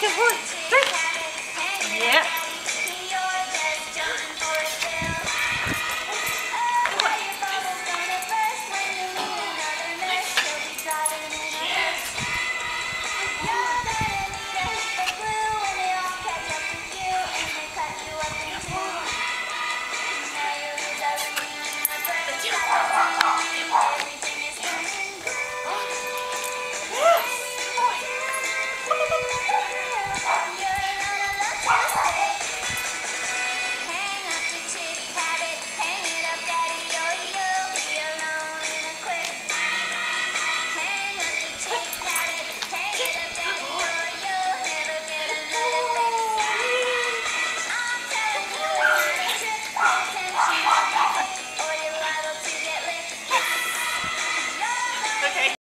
Get hurt! Get!